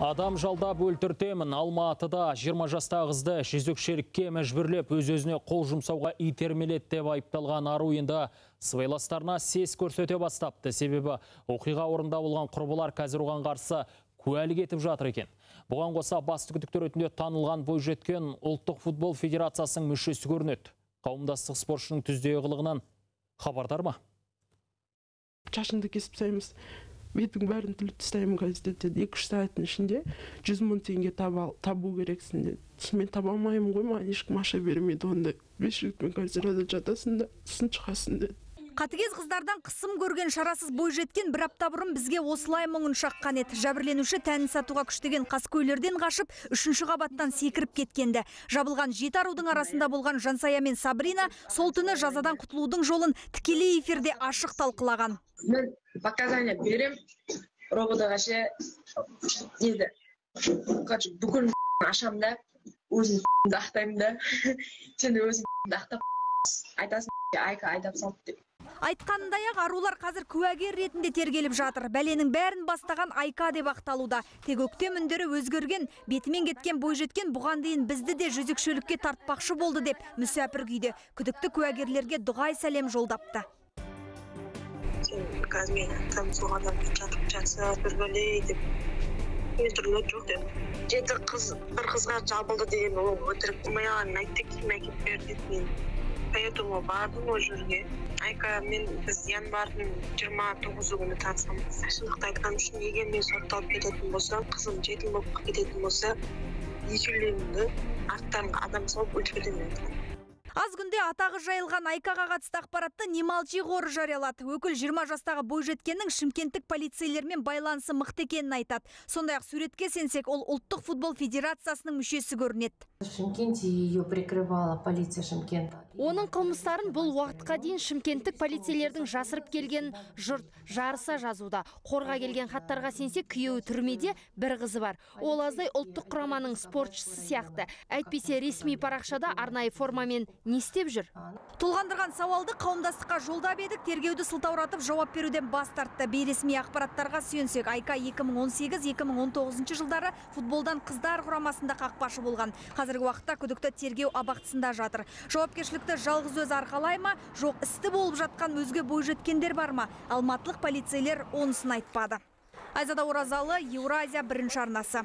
Адам жалдап өлтіртемін. Алматыда 20 жастағы қызды жезөкшелікке мәжбүрлеп өз-өзіне қол жұмсауға итермелет деп айыпталған ару енді сыбайластарына сес көрсете бастапты. Себебі оқиға орында болған құрбылар қазір оған қарсы куәлік етіп жатыр екен. Бұған қоса басты күдіктер ретінде танылған бойжеткен ұлттық футбол федерациясының мүшесі көрінеді. Қауымдастық спортшының түздегі қылығынан хабардар ма? шашыңды кесіп бетің бәрін тіліп тастаймын қазір деді екі үш сағаттың ішінде жүз мың теңге табу керексің деді мен таба алмаймын ғой маған ешкім ақша бермейді онда. Бес жігітпен квартирада жатасың да сосын шығасың деді қатыгез қыздардан қысым көрген шарасыз бойжеткен бір апта бұрын бізге осылай мұңын шаққан еді. Жәбірленуші тәнін сатуға күштеген қаскөйлерден қашып үшінші қабаттан секіріп кеткенді. Жабылған жеті арудың арасында болған жансая мен сабрина сол түні жазадан құтылудың жолын тікелей эфирде ашық талқылаған. Мен показания берем роботаға ше неді короче бүкіл ашамын да өзімді ақтаймын да. Сен ақтап айтасың айка айдап салды деп. Айтқанындай ақ арулар қазір куәгер ретінде тергеліп жатыр. Бәленің бәрін бастаған айка деп ақталуда. Тек өктем үндері өзгерген бетімен кеткен бойжеткен бұған дейін бізді де жезөкшелікке тартпақшы болды деп мүсәпір күйде күдікті куәгерлерге дұғай сәлем жолдапты. Сен қазір мені жатып дүрбелей деп. Жоқ жеті қыз бір қызға жабылды деген ол өтірік маған әкеліп бер деді мен. поэтому бардым ошол жерге. Айка мен биз январдын жыйырма тогузу күнү таанышканбыз чындыкты айткан үчүн эгер мен сотталып кететін болсам қызым жетім болып кететін болса еүйлемінда арттарына адам салып өлтіремін деп айткан Аз күнде атағы жайылған Айкаға қатысты ақпаратты Немалчи қоры жариялады. Өкіл 20 жастағы бойжеткеннің шымкенттік полицейлермен байланысы мықты екенін айтады. Сондай-ақ суретке сенсек, ол ұлттық футбол федерациясының мүшесі көрінеді. В Шымкенте ее прикрывала полиция Шымкента. Оның қылмыстарын бұл уақытқа дейін шымкенттік полицейлердің жасырып келген жұрт жарыса жазуда. Қорға келген хаттарға сенсек, күйеуі түрмеде бір қызы бар. Ол аздай ұлттық құраманың спортшысы сияқты. Әйтпесе ресми парақшада арнайы формамен не істеп жүр? Толғандырған сауалды қауымдастыққа жолдап едік, тергеуді сылтауратып жауап беруден бас тартты. Бейресми ақпараттарға сүйенсек, Айка 2018-2019 жылдары футболдан қыздар құрамасында қақпашы болған. Қазіргі уақытта күдікті тергеу абақтысында жатыр. Жауапкершілікті жалғыз өзі арқалай ма, жоқ істі болып жатқан өзге бойжеткендер бар ма? Алматылық полицейлер онысын айтпады. Айзада Оразалы, Еуразия бірінші арнасы.